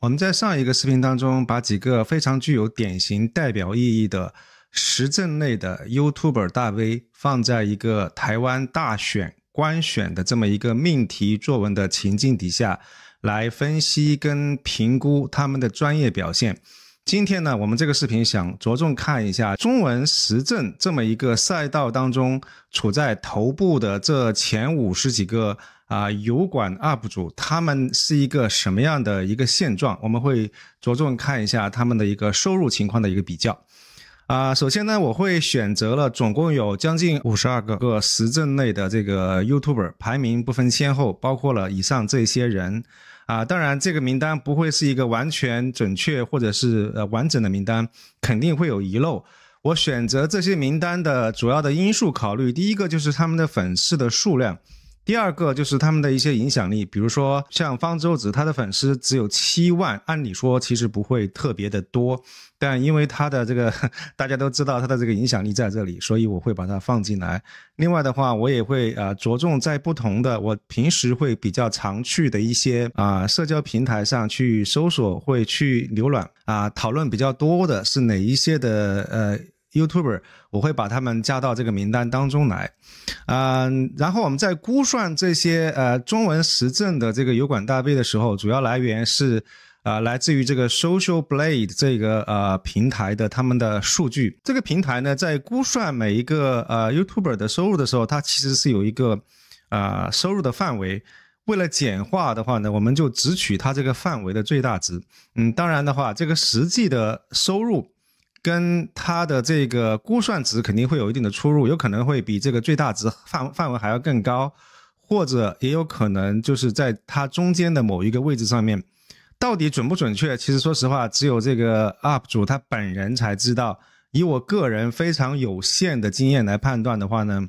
我们在上一个视频当中，把几个非常具有典型代表意义的时政类的 YouTuber 大 V 放在一个台湾大选官选的这么一个命题作文的情境底下，来分析跟评估他们的专业表现。今天呢，我们这个视频想着重看一下中文时政这么一个赛道当中，处在头部的这前五十几个。啊，油管 UP 主他们是一个什么样的一个现状？我们会着重看一下他们的一个收入情况的一个比较。啊，首先呢，我会选择了总共有将近五十二个个时政类的这个 YouTuber，排名不分先后，包括了以上这些人。啊，当然这个名单不会是一个完全准确或者是呃完整的名单，肯定会有遗漏。我选择这些名单的主要的因素考虑，第一个就是他们的粉丝的数量。第二个就是他们的一些影响力，比如说像方舟子，他的粉丝只有七万，按理说其实不会特别的多，但因为 他的这个大家都知道他的这个影响力在这里，所以我会把它放进来。另外的话，我也会啊着重在不同的我平时会比较常去的一些啊社交平台上去搜索，会去浏览啊讨论比较多的是哪一些的呃。YouTuber，我会把他们加到这个名单当中来，嗯，然后我们在估算这些呃中文时政的这个油管大 V 的时候，主要来源是啊来自于这个 Social Blade 这个呃平台的他们的数据。这个平台呢，在估算每一个呃 YouTuber 的收入的时候，它其实是有一个啊收入的范围。为了简化的话呢，我们就只取它这个范围的最大值。嗯，当然的话，这个实际的收入。跟它的这个估算值肯定会有一定的出入，有可能会比这个最大值范范围还要更高，或者也有可能就是在它中间的某一个位置上面，到底准不准确？其实说实话，只有这个 UP 主他本人才知道。以我个人非常有限的经验来判断的话呢，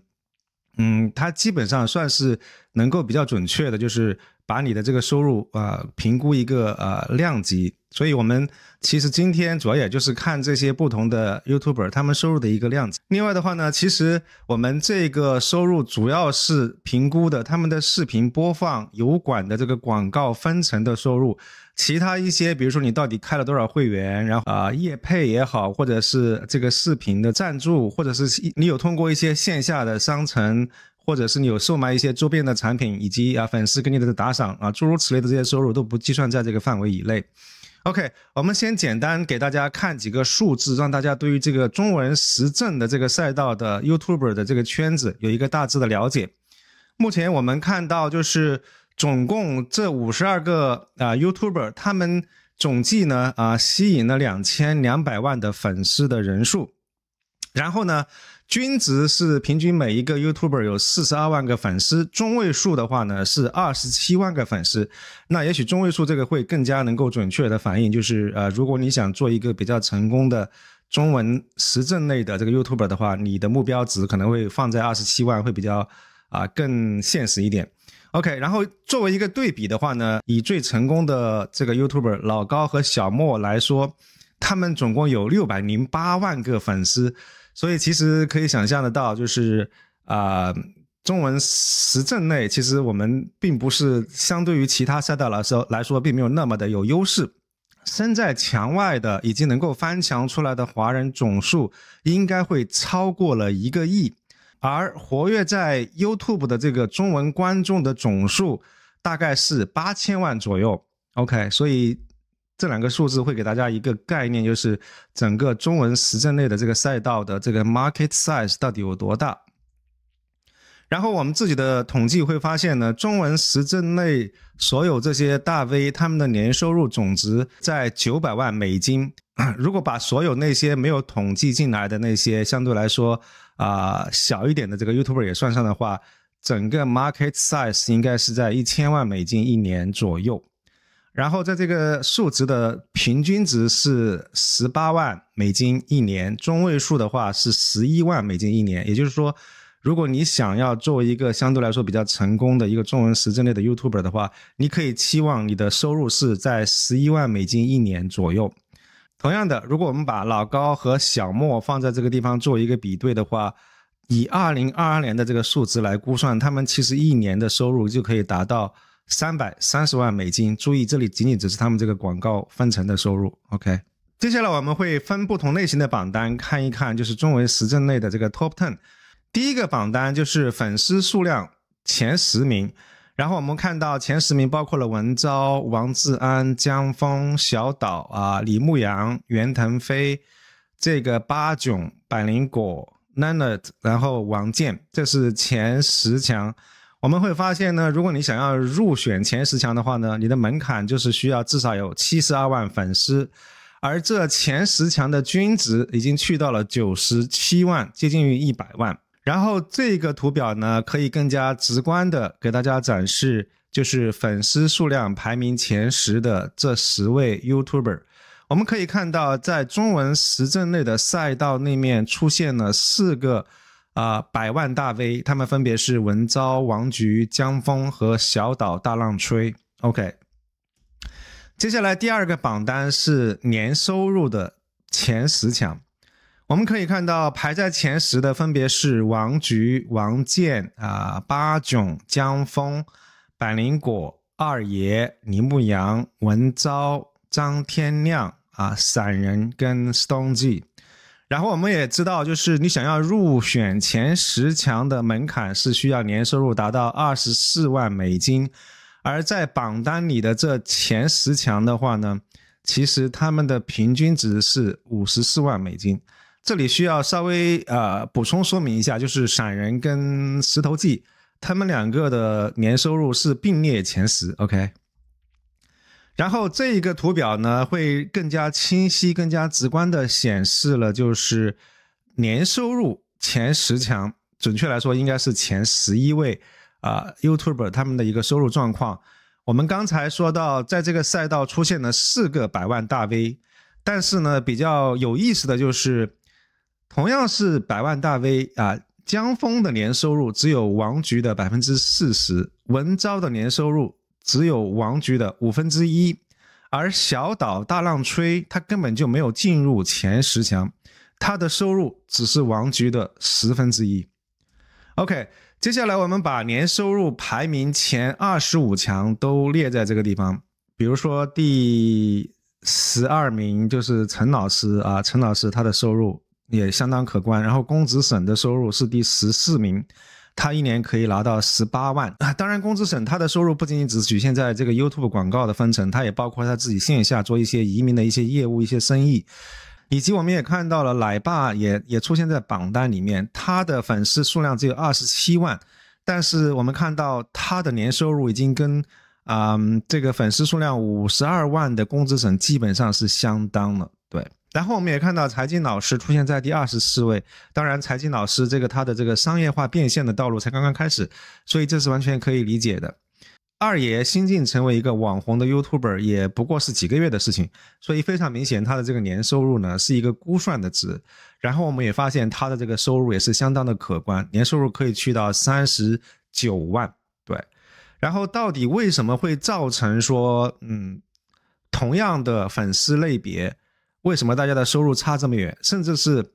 嗯，它基本上算是能够比较准确的，就是把你的这个收入啊评估一个呃量级。所以，我们其实今天主要也就是看这些不同的 YouTuber 他们收入的一个量级。另外的话呢，其实我们这个收入主要是评估的他们的视频播放、油管的这个广告分成的收入。其他一些，比如说你到底开了多少会员，然后啊，业配也好，或者是这个视频的赞助，或者是你有通过一些线下的商城，或者是你有售卖一些周边的产品，以及啊粉丝给你的打赏啊，诸如此类的这些收入都不计算在这个范围以内。OK，我们先简单给大家看几个数字，让大家对于这个中文时政的这个赛道的 YouTuber 的这个圈子有一个大致的了解。目前我们看到，就是总共这五十二个啊 YouTuber，他们总计呢啊吸引了两千两百万的粉丝的人数，然后呢。均值是平均每一个 YouTuber 有四十二万个粉丝，中位数的话呢是二十七万个粉丝。那也许中位数这个会更加能够准确的反映，就是呃，如果你想做一个比较成功的中文时政类的这个 YouTuber 的话，你的目标值可能会放在二十七万，会比较啊更现实一点。OK，然后作为一个对比的话呢，以最成功的这个 YouTuber 老高和小莫来说，他们总共有六百零八万个粉丝。所以其实可以想象得到，就是啊，中文时政内，其实我们并不是相对于其他赛道来说来说，并没有那么的有优势。身在墙外的，已经能够翻墙出来的华人总数，应该会超过了一个亿，而活跃在 YouTube 的这个中文观众的总数，大概是八千万左右。OK，所以。这两个数字会给大家一个概念，就是整个中文时政类的这个赛道的这个 market size 到底有多大。然后我们自己的统计会发现呢，中文时政类所有这些大 V 他们的年收入总值在九百万美金。如果把所有那些没有统计进来的那些相对来说啊小一点的这个 YouTuber 也算上的话，整个 market size 应该是在一千万美金一年左右。然后在这个数值的平均值是十八万美金一年，中位数的话是十一万美金一年。也就是说，如果你想要做一个相对来说比较成功的一个中文时政类的 YouTuber 的话，你可以期望你的收入是在十一万美金一年左右。同样的，如果我们把老高和小莫放在这个地方做一个比对的话，以二零二二年的这个数值来估算，他们其实一年的收入就可以达到。三百三十万美金。注意，这里仅仅只是他们这个广告分成的收入。OK，接下来我们会分不同类型的榜单看一看，就是中文时政类的这个 Top Ten。第一个榜单就是粉丝数量前十名。然后我们看到前十名包括了文昭、王志安、江峰、小岛啊、李牧阳、袁腾飞，这个八囧、百灵果、Nanet，然后王健，这是前十强。我们会发现呢，如果你想要入选前十强的话呢，你的门槛就是需要至少有七十二万粉丝，而这前十强的均值已经去到了九十七万，接近于一百万。然后这个图表呢，可以更加直观的给大家展示，就是粉丝数量排名前十的这十位 YouTuber。我们可以看到，在中文时政类的赛道那面出现了四个啊百万大 V，他们分别是文昭、王菊、江峰和小岛大浪吹。OK，接下来第二个榜单是年收入的前十强。我们可以看到，排在前十的分别是王菊、王健啊、八囧、江峰、百灵果、二爷、李牧阳、文昭、张天亮啊、散人跟 Stone G。然后我们也知道，就是你想要入选前十强的门槛是需要年收入达到二十四万美金，而在榜单里的这前十强的话呢，其实他们的平均值是五十四万美金。这里需要稍微呃补充说明一下，就是闪人跟石头记他们两个的年收入是并列前十，OK。然后这一个图表呢，会更加清晰、更加直观的显示了，就是年收入前十强，准确来说应该是前十一位啊 YouTuber 他们的一个收入状况。我们刚才说到，在这个赛道出现了四个百万大 V，但是呢，比较有意思的就是。同样是百万大 V 啊，江峰的年收入只有王菊的百分之四十，文昭的年收入只有王菊的五分之一，而小岛大浪吹他根本就没有进入前十强，他的收入只是王菊的十分之一。OK，接下来我们把年收入排名前二十五强都列在这个地方，比如说第十二名就是陈老师啊，陈老师他的收入。也相当可观。然后公子省的收入是第十四名，他一年可以拿到十八万。当然，公子省他的收入不仅仅只局限在这个 YouTube 广告的分成，他也包括他自己线下做一些移民的一些业务、一些生意，以及我们也看到了奶爸也也出现在榜单里面，他的粉丝数量只有二十七万，但是我们看到他的年收入已经跟啊这个粉丝数量五十二万的工资省基本上是相当了，对。然后我们也看到财经老师出现在第二十四位，当然财经老师这个他的这个商业化变现的道路才刚刚开始，所以这是完全可以理解的。二爷新晋成为一个网红的 YouTuber 也不过是几个月的事情，所以非常明显他的这个年收入呢是一个估算的值。然后我们也发现他的这个收入也是相当的可观，年收入可以去到三十九万。对，然后到底为什么会造成说，嗯，同样的粉丝类别？为什么大家的收入差这么远？甚至是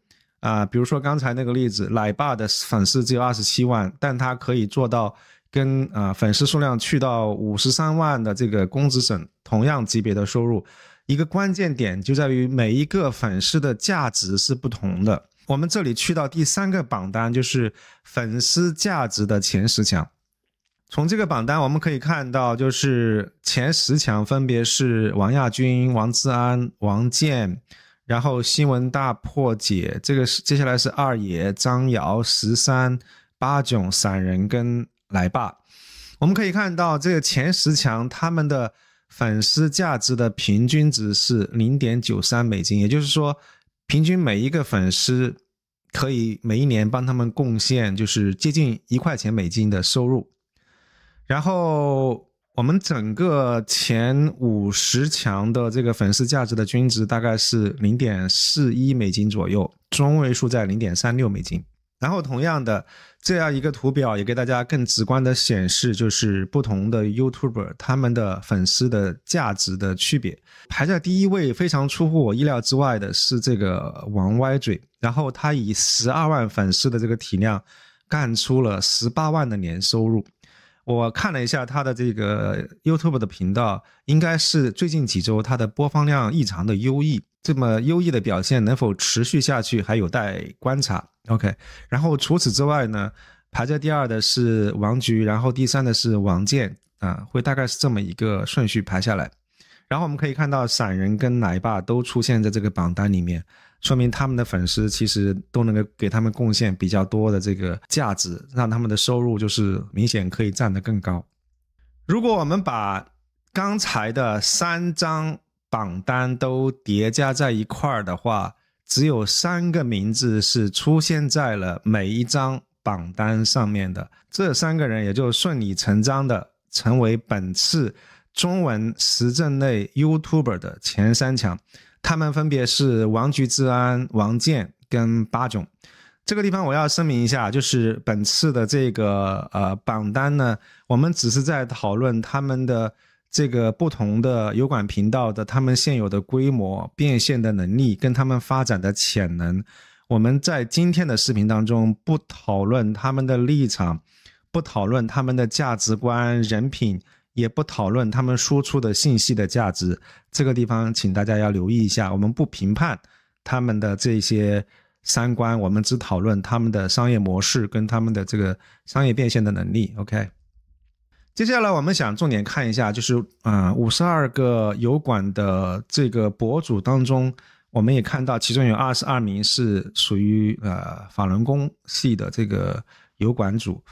啊，比如说刚才那个例子，奶爸的粉丝只有二十七万，但他可以做到跟啊粉丝数量去到五十三万的这个公子省同样级别的收入。一个关键点就在于每一个粉丝的价值是不同的。我们这里去到第三个榜单，就是粉丝价值的前十强。从这个榜单我们可以看到，就是前十强分别是王亚军、王志安、王健，然后新闻大破解，这个是接下来是二爷、张瑶、十三、八囧、散人跟来吧。我们可以看到，这个前十强他们的粉丝价值的平均值是零点九三美金，也就是说，平均每一个粉丝可以每一年帮他们贡献就是接近一块钱美金的收入。然后我们整个前五十强的这个粉丝价值的均值大概是零点四一美金左右，中位数在零点三六美金。然后同样的这样一个图表也给大家更直观的显示，就是不同的 YouTuber 他们的粉丝的价值的区别。排在第一位非常出乎我意料之外的是这个王歪嘴，然后他以十二万粉丝的这个体量干出了十八万的年收入。我看了一下他的这个 YouTube 的频道，应该是最近几周他的播放量异常的优异。这么优异的表现能否持续下去，还有待观察。OK，然后除此之外呢，排在第二的是王菊，然后第三的是王健啊，会大概是这么一个顺序排下来。然后我们可以看到，散人跟奶爸都出现在这个榜单里面，说明他们的粉丝其实都能够给他们贡献比较多的这个价值，让他们的收入就是明显可以站得更高。如果我们把刚才的三张榜单都叠加在一块儿的话，只有三个名字是出现在了每一张榜单上面的，这三个人也就顺理成章的成为本次。中文时政类 YouTuber 的前三强，他们分别是王菊治安、王健跟八囧。这个地方我要声明一下，就是本次的这个呃榜单呢，我们只是在讨论他们的这个不同的油管频道的他们现有的规模、变现的能力跟他们发展的潜能。我们在今天的视频当中不讨论他们的立场，不讨论他们的价值观、人品。也不讨论他们输出的信息的价值，这个地方请大家要留意一下。我们不评判他们的这些三观，我们只讨论他们的商业模式跟他们的这个商业变现的能力。OK，接下来我们想重点看一下，就是啊，五十二个油管的这个博主当中，我们也看到其中有二十二名是属于呃法轮功系的这个油管主。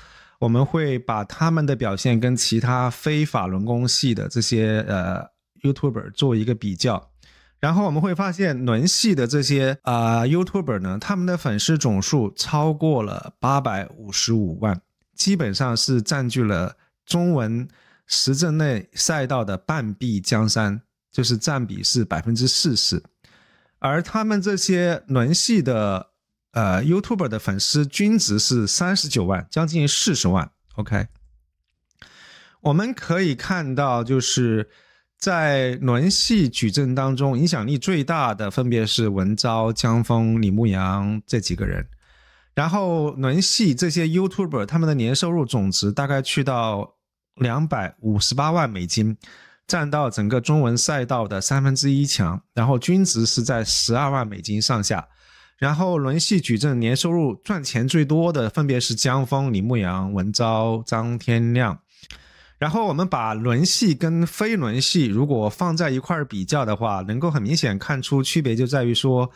我们会把他们的表现跟其他非法轮功系的这些呃 YouTuber 做一个比较，然后我们会发现轮系的这些啊 YouTuber 呢，他们的粉丝总数超过了八百五十五万，基本上是占据了中文时政内赛道的半壁江山，就是占比是百分之四十，而他们这些轮系的。呃，YouTube 的粉丝均值是三十九万，将近四十万。OK，我们可以看到，就是在轮系矩阵当中，影响力最大的分别是文昭、江峰、李牧阳这几个人。然后轮系这些 YouTuber 他们的年收入总值大概去到两百五十八万美金，占到整个中文赛道的三分之一强。然后均值是在十二万美金上下。然后轮系矩阵年收入赚钱最多的分别是江峰、李牧阳、文昭、张天亮。然后我们把轮系跟非轮系如果放在一块儿比较的话，能够很明显看出区别就在于说，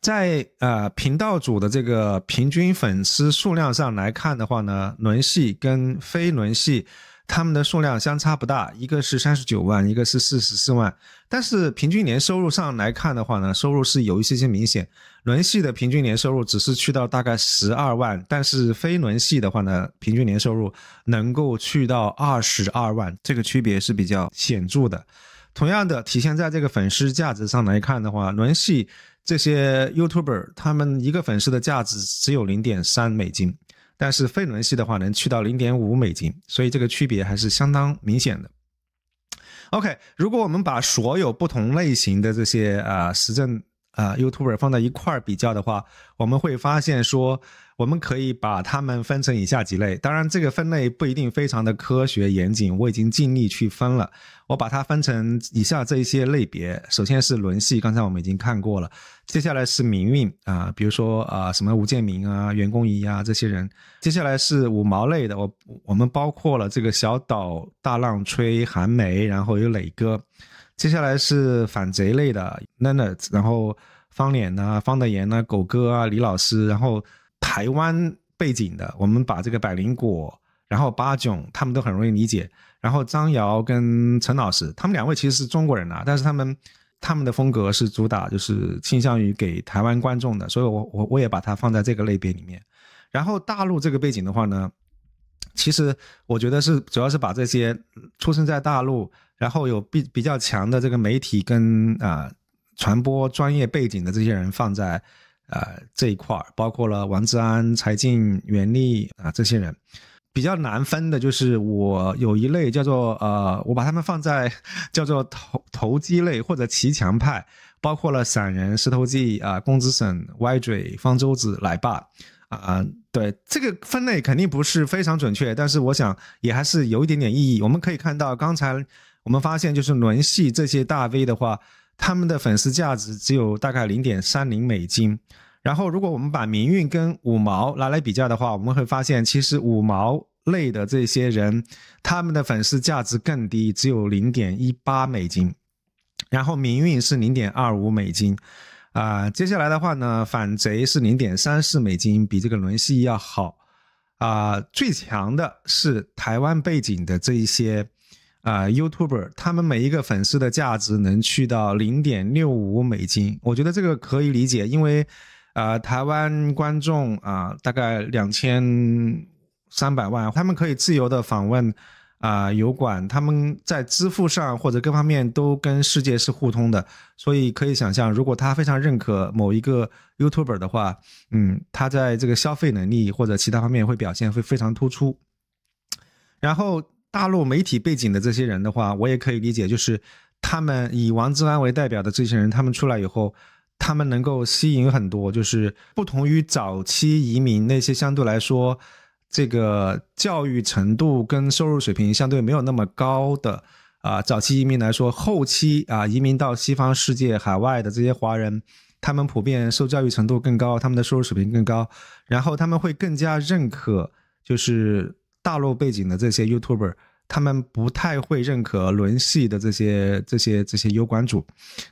在呃频道组的这个平均粉丝数量上来看的话呢，轮系跟非轮系。他们的数量相差不大，一个是三十九万，一个是四十四万。但是平均年收入上来看的话呢，收入是有一些些明显。轮系的平均年收入只是去到大概十二万，但是非轮系的话呢，平均年收入能够去到二十二万，这个区别是比较显著的。同样的，体现在这个粉丝价值上来看的话，轮系这些 YouTuber 他们一个粉丝的价值只有零点三美金。但是费轮系的话能去到零点五美金，所以这个区别还是相当明显的。OK，如果我们把所有不同类型的这些啊时政啊 YouTuber 放在一块儿比较的话，我们会发现说。我们可以把它们分成以下几类，当然这个分类不一定非常的科学严谨，我已经尽力去分了。我把它分成以下这一些类别，首先是轮系，刚才我们已经看过了，接下来是民运啊，比如说啊什么吴建民啊、袁公仪啊这些人，接下来是五毛类的，我我们包括了这个小岛、大浪吹、韩梅，然后有磊哥，接下来是反贼类的 n a n e 然后方脸呐、方德言呐、狗哥啊、李老师，然后。台湾背景的，我们把这个百灵果，然后八囧，他们都很容易理解。然后张瑶跟陈老师，他们两位其实是中国人啊，但是他们他们的风格是主打就是倾向于给台湾观众的，所以我我我也把它放在这个类别里面。然后大陆这个背景的话呢，其实我觉得是主要是把这些出生在大陆，然后有比比较强的这个媒体跟啊传播专业背景的这些人放在。呃，这一块儿包括了王志安、柴静、袁立啊这些人，比较难分的就是我有一类叫做呃，我把他们放在叫做投投机类或者骑墙派，包括了散人石头记啊、龚之省、歪嘴、方舟子、奶爸啊，对这个分类肯定不是非常准确，但是我想也还是有一点点意义。我们可以看到，刚才我们发现就是轮系这些大 V 的话，他们的粉丝价值只有大概零点三零美金。然后，如果我们把民运跟五毛拿来比较的话，我们会发现其实五毛类的这些人，他们的粉丝价值更低，只有零点一八美金。然后民运是零点二五美金。啊，接下来的话呢，反贼是零点三四美金，比这个轮系要好。啊，最强的是台湾背景的这一些啊 YouTuber，他们每一个粉丝的价值能去到零点六五美金，我觉得这个可以理解，因为啊，台湾观众啊大概两千三百万，他们可以自由的访问。啊，油管他们在支付上或者各方面都跟世界是互通的，所以可以想象，如果他非常认可某一个 YouTuber 的话，嗯，他在这个消费能力或者其他方面会表现会非常突出。然后大陆媒体背景的这些人的话，我也可以理解，就是他们以王志安为代表的这些人，他们出来以后，他们能够吸引很多，就是不同于早期移民那些相对来说。这个教育程度跟收入水平相对没有那么高的啊，早期移民来说，后期啊移民到西方世界海外的这些华人，他们普遍受教育程度更高，他们的收入水平更高，然后他们会更加认可就是大陆背景的这些 YouTuber，他们不太会认可轮系的这些这些这些油管主，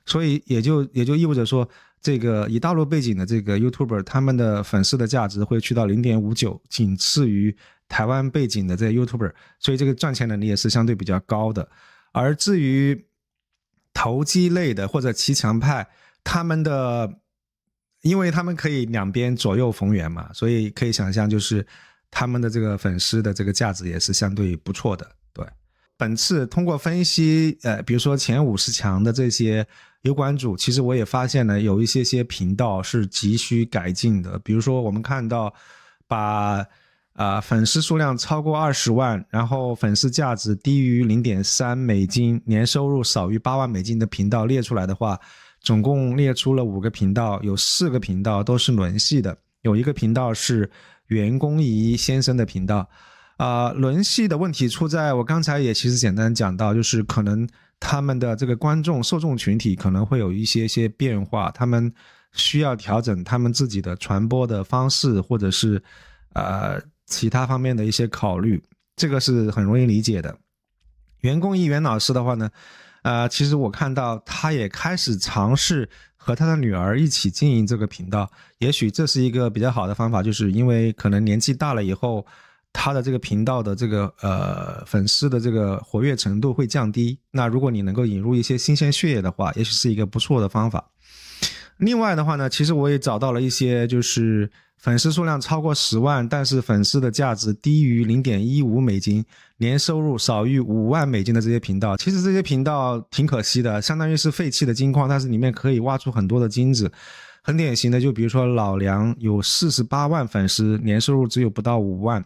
所以也就也就意味着说。这个以大陆背景的这个 YouTuber，他们的粉丝的价值会去到零点五九，仅次于台湾背景的这些 YouTuber，所以这个赚钱能力也是相对比较高的。而至于投机类的或者骑墙派，他们的，因为他们可以两边左右逢源嘛，所以可以想象就是他们的这个粉丝的这个价值也是相对不错的。对，本次通过分析，呃，比如说前五十强的这些。油管主，其实我也发现了有一些些频道是急需改进的。比如说，我们看到把啊粉丝数量超过二十万，然后粉丝价值低于零点三美金，年收入少于八万美金的频道列出来的话，总共列出了五个频道，有四个频道都是轮系的，有一个频道是袁公仪先生的频道。啊，轮系的问题出在我刚才也其实简单讲到，就是可能。他们的这个观众受众群体可能会有一些些变化，他们需要调整他们自己的传播的方式，或者是呃其他方面的一些考虑，这个是很容易理解的。袁公仪袁老师的话呢，呃，其实我看到他也开始尝试和他的女儿一起经营这个频道，也许这是一个比较好的方法，就是因为可能年纪大了以后。他的这个频道的这个呃粉丝的这个活跃程度会降低。那如果你能够引入一些新鲜血液的话，也许是一个不错的方法。另外的话呢，其实我也找到了一些就是粉丝数量超过十万，但是粉丝的价值低于零点一五美金，年收入少于五万美金的这些频道。其实这些频道挺可惜的，相当于是废弃的金矿，但是里面可以挖出很多的金子。很典型的，就比如说老梁有四十八万粉丝，年收入只有不到五万。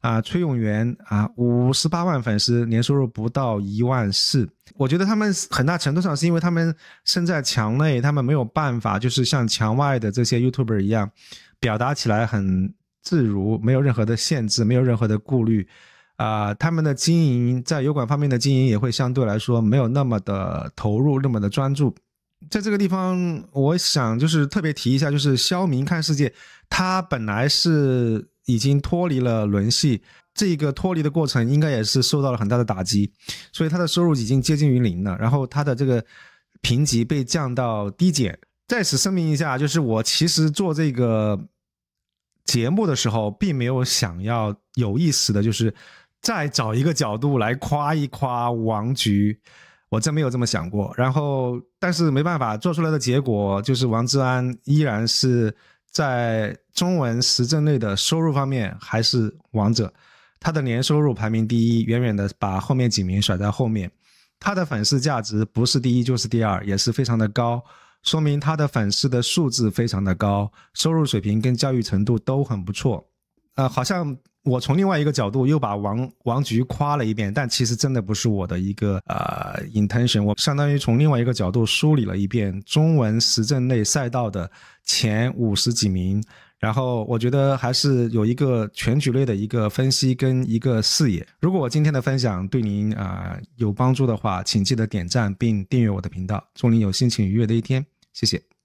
啊，崔永元啊，五十八万粉丝，年收入不到一万四。我觉得他们很大程度上是因为他们身在墙内，他们没有办法，就是像墙外的这些 YouTuber 一样，表达起来很自如，没有任何的限制，没有任何的顾虑。啊，他们的经营在油管方面的经营也会相对来说没有那么的投入，那么的专注。在这个地方，我想就是特别提一下，就是肖明看世界，他本来是。已经脱离了轮系，这个脱离的过程应该也是受到了很大的打击，所以他的收入已经接近于零了。然后他的这个评级被降到低减。在此声明一下，就是我其实做这个节目的时候，并没有想要有意思的就是再找一个角度来夸一夸王菊，我真没有这么想过。然后，但是没办法，做出来的结果就是王志安依然是。在中文时政类的收入方面还是王者，他的年收入排名第一，远远的把后面几名甩在后面。他的粉丝价值不是第一就是第二，也是非常的高，说明他的粉丝的素质非常的高，收入水平跟教育程度都很不错。呃，好像。我从另外一个角度又把王王局夸了一遍，但其实真的不是我的一个呃 intention。我相当于从另外一个角度梳理了一遍中文时政类赛道的前五十几名，然后我觉得还是有一个全局类的一个分析跟一个视野。如果我今天的分享对您啊有帮助的话，请记得点赞并订阅我的频道。祝您有心情愉悦的一天，谢谢。